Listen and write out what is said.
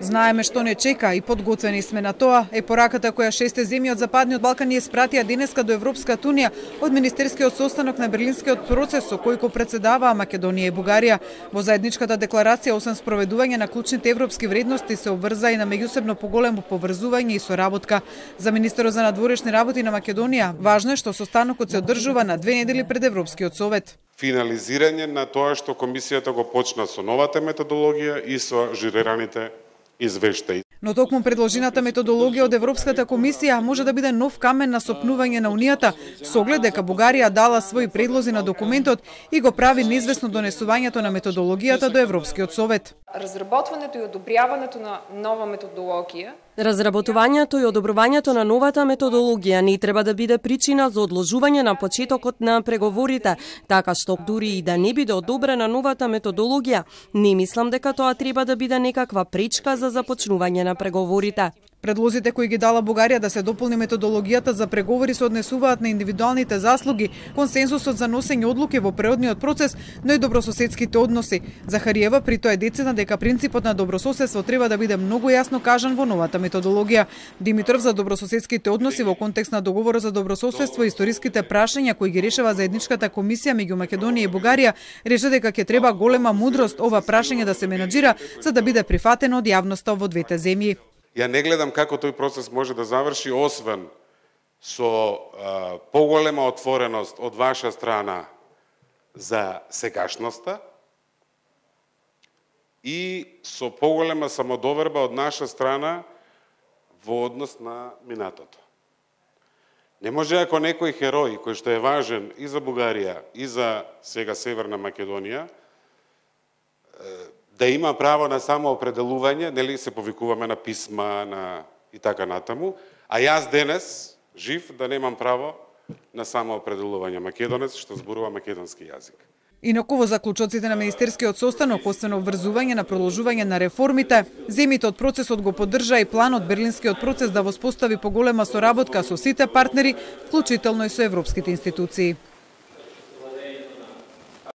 Знаеме што не чека и подготвени сме на тоа, е пораката која шесте земји од Западниот Балкан ни спратија денеска до Европската Унија од Министерскиот состанок на Берлинскиот процес со кој го председаваа Македонија и Бугарија. Во заедничката декларација освен спроведување на клучните европски вредности се обврза и на меѓусебно поголемо поврзување и соработка. За министерот за надворешни работи на Македонија, важно е што состанокот се одржува на две недели пред Европскиот совет финализирање на тоа што комисијата го почна со новата методологија и со жирираните извештај. Но токму предложената методологија од Европската комисија може да биде нов камен на сопнување на Унијата, со оглед дека Бугарија дала своји предлози на документот и го прави неизвестно донесувањето на методологијата до Европскиот совет. Разработването и одобряването на нова методологија Разработувањето и одобрувањето на новата методологија не треба да биде причина за одложување на почетокот на преговорите, така што дури и да не биде одобрена новата методологија, не мислам дека тоа треба да биде некаква пречка за започнување на преговорите. Предлозите кои ги дала Бугарија да се дополни методологијата за преговори се однесуваат на индивидуалните заслуги, консенсусот за носење одлуки во природниот процес, но и добрососедските односи. Захариева при тоа е децена дека принципот на добрососедство треба да биде многу јасно кажан во новата методологија. Димитров за добрососедските односи во контекст на договорот за добрососедство и историските прашања кои ги решава заедничката комисија меѓу Македонија и Бугарија, рече дека ќе треба голема мудрост ова прашање да се менаџира за да биде прифатено од јавноста во двете земји. Ја не гледам како тој процес може да заврши, освен со поголема отвореност од ваша страна за сегашноста и со поголема самодоверба од наша страна во однос на минатото. Не може ако некој херој кој што е важен и за Бугарија и за сега Северна Македонија да има право на самоопределување, нели се повикуваме на писма на и така натаму, а јас денес жив да немам право на самоопределување македонец што зборува македонски јазик. Инаку во заклучоците на Министерскиот состанок, освен обврзување на продолжување на реформите, земите од процесот го поддржа и планот Берлинскиот процес да воспостави поголема соработка со сите партнери, вклучително и со европските институции.